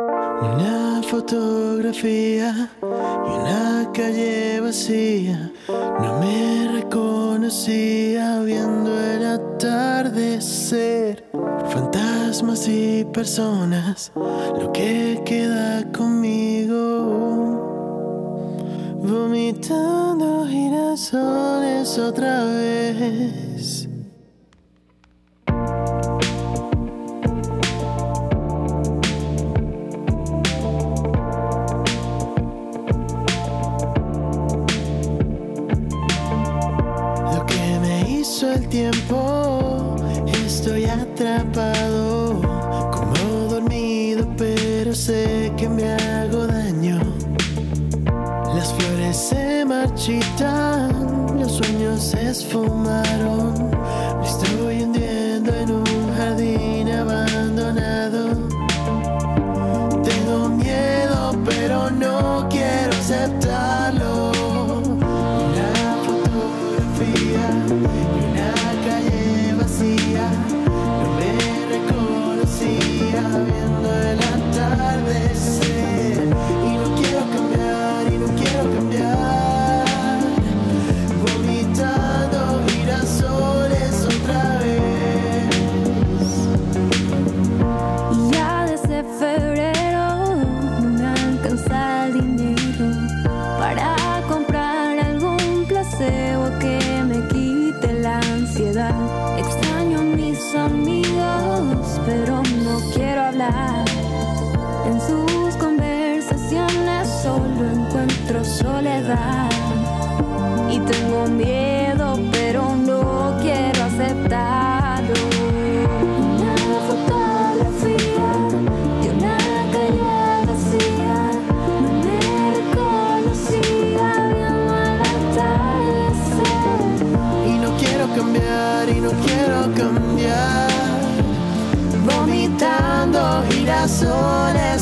Una fotografía y una calle vacía. No me reconocía viendo el atardecer. Fantasmas y personas, lo que queda conmigo. Vomitando girasoles otra vez. Estoy atrapado, como dormido, pero sé que me hago daño. Las flores se marchitan, los sueños se esfumaron. Estoy Extraño a mis amigos, soledad. Y tengo miedo, pero no quiero aceptarlo. Una fotografía de una calle vacía. No me reconocía viendo el atardecer. Y no quiero cambiar, y no quiero cambiar. Vomitando girasoles